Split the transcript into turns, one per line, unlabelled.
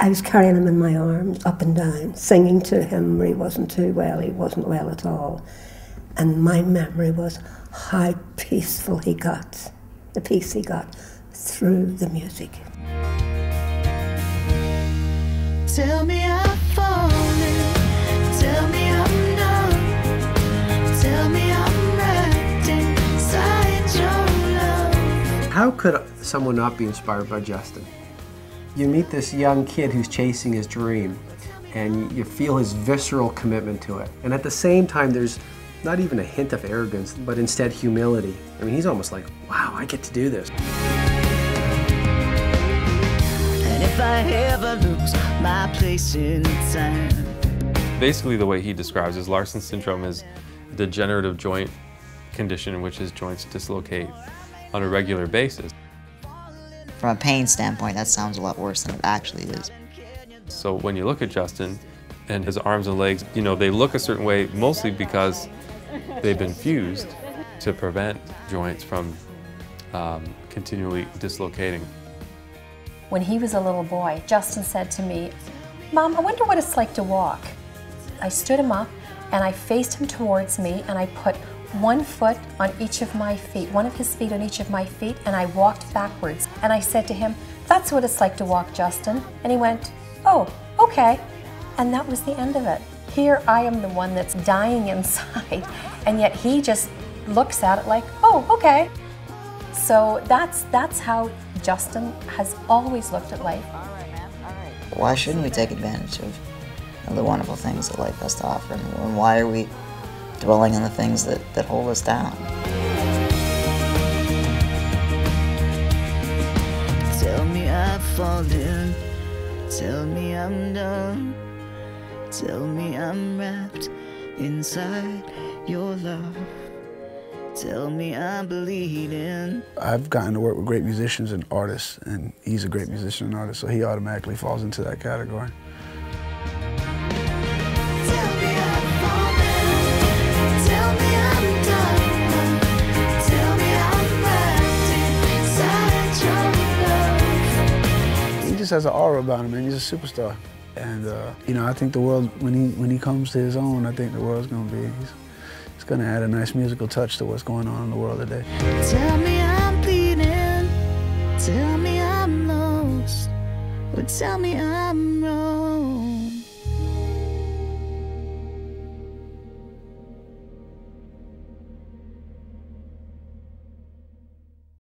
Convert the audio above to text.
I was carrying him in my arms up and down, singing to him where he wasn't too well, he wasn't well at all. And my memory was how peaceful he got, the peace he got through the music. Tell me I'm falling, tell me I'm numb, tell me I'm
wrapped inside your love. How could someone not be inspired by Justin? You meet this young kid who's chasing his dream and you feel his visceral commitment to it. And at the same time, there's not even a hint of arrogance, but instead humility. I mean, he's almost like, wow, I get to do this. if I ever lose my place in time. Basically, the way he describes his Larsen syndrome is a degenerative joint condition in which his joints dislocate on a regular basis.
From a pain standpoint, that sounds a lot worse than it actually is.
So when you look at Justin and his arms and legs, you know, they look a certain way mostly because they've been fused to prevent joints from um, continually dislocating.
When he was a little boy, Justin said to me, Mom, I wonder what it's like to walk. I stood him up and I faced him towards me and I put one foot on each of my feet, one of his feet on each of my feet, and I walked backwards. And I said to him, That's what it's like to walk, Justin. And he went, Oh, okay. And that was the end of it. Here I am the one that's dying inside, and yet he just looks at it like, Oh, okay. So that's that's how Justin has always looked at life.
Why shouldn't we take advantage of, the wonderful things that life has to offer? And why are we dwelling on the things that, that hold us down? Tell me I've fallen, tell me I'm done, tell me I'm wrapped inside your love. Tell me I'm bleeding.
I've gotten to work with great musicians and artists, and he's a great musician and artist, so he automatically falls into that category. Just has an aura about him, man. He's a superstar. And, uh, you know, I think the world, when he, when he comes to his own, I think the world's going to be, he's going to add a nice musical touch to what's going on in the world today. Tell me I'm bleeding, tell me I'm lost, tell me I'm wrong.